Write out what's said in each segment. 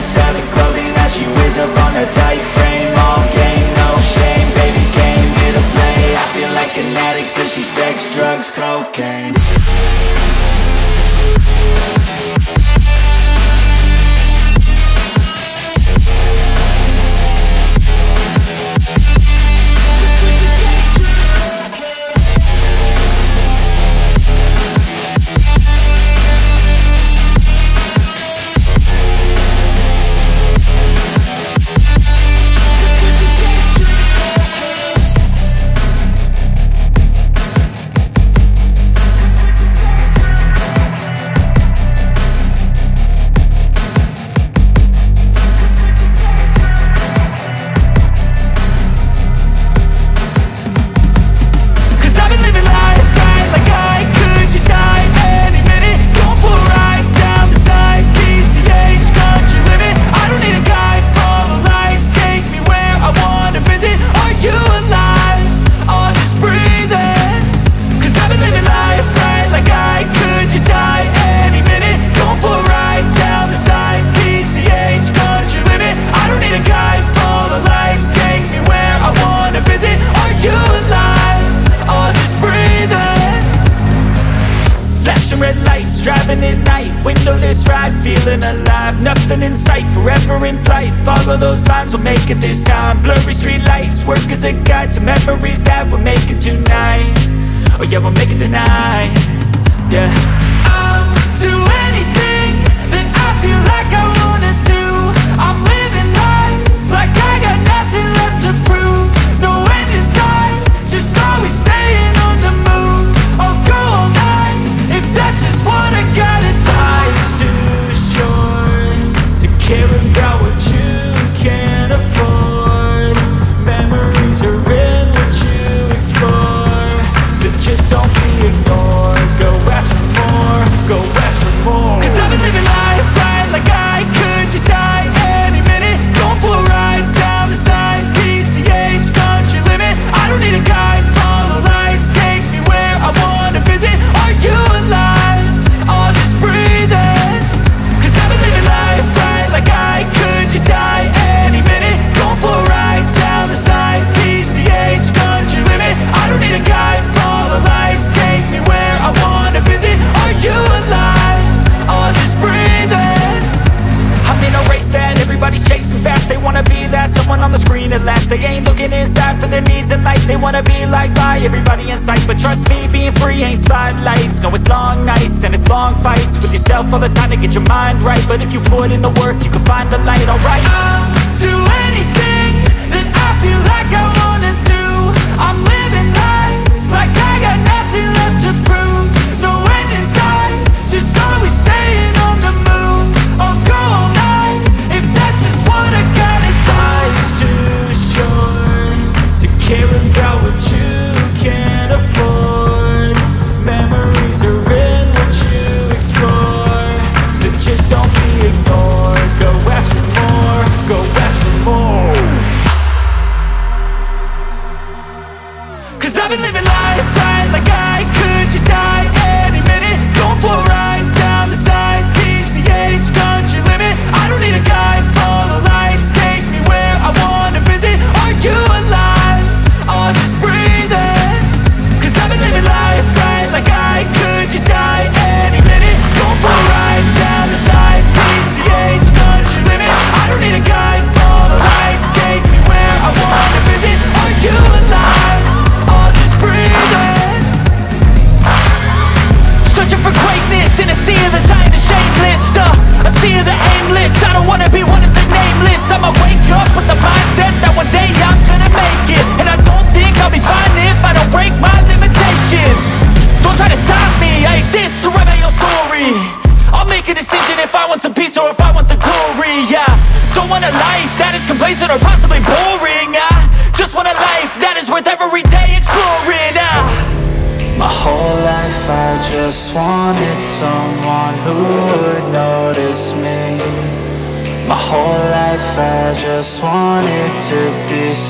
the clothing that she wears up on a tight frame All we'll make it this time. Blurry street lights, work as a guide To memories that we're making tonight. Oh yeah, we'll make it tonight. Yeah But if you put in the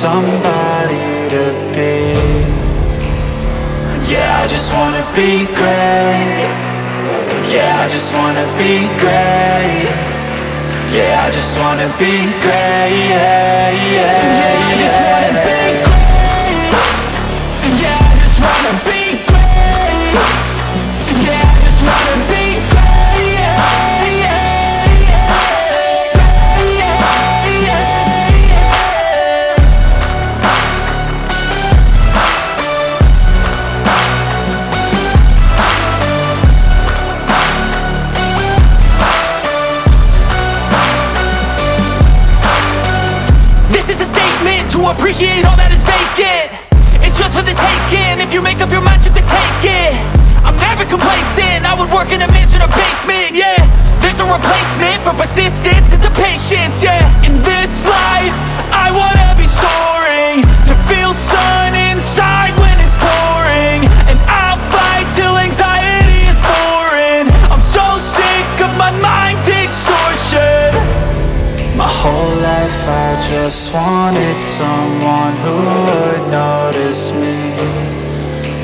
somebody to be. Yeah, I just wanna be great. Yeah, I just wanna be great. Yeah, I just wanna be great. Yeah, yeah, Yeah, I just wanna replacement for persistence, it's a patience, yeah. In this life, I wanna be soaring To feel sun inside when it's pouring. And I'll fight till anxiety is foreign I'm so sick of my mind's extortion. My whole life I just wanted someone who would notice me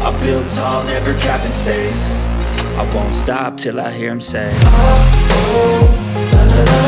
I build tall, never capped in space. I won't stop till I hear him say oh, oh, Six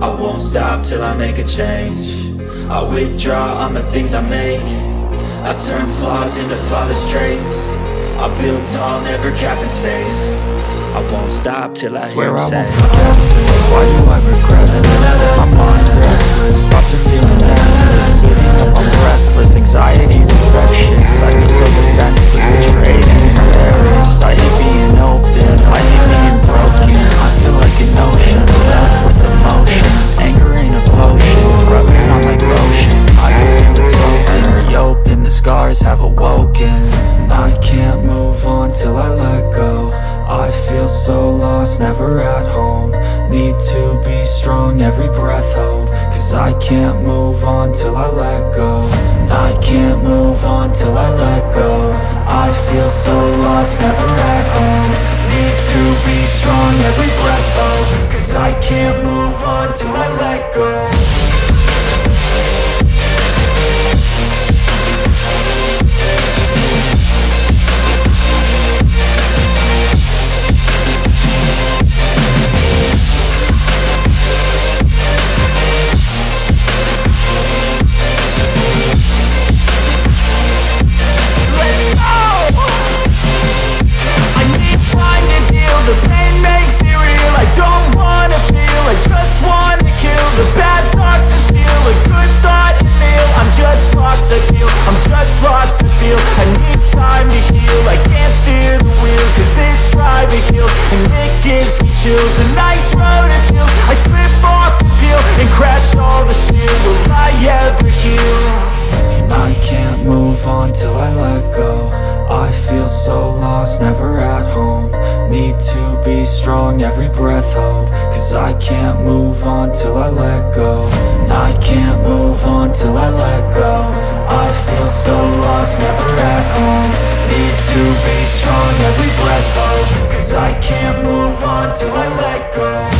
I won't stop till I make a change. I withdraw on the things I make. I turn flaws into flawless traits. I build tall, never capped in space. I won't stop till I Swear hear him say. forget this. Why do I regret this? My mind reckless, thoughts are feeling endless I'm breathless Anxiety's infectious I feel so defenseless Betrayed and embarrassed. I hate being open. I hate being broken. I feel like an ocean emotion Anger ain't a potion. Rub on like lotion. I can feel it soaking. Reopen, the scars have awoken. I can't move on till I let go. I feel so lost, never at home. Need to be strong, every breath hold. Cause I can't move on till I let go. I can't move on till I let go. I feel so lost, never at home. Need to be strong, every breath hold I can't move on till I let go can't move on till I let go. I can't move on till I let go. I feel so lost, never at home. Need to be strong, every breath, oh Cause I can't move on till I let go.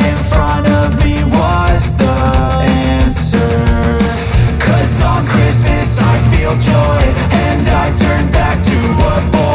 real joy And I turn back to a boy.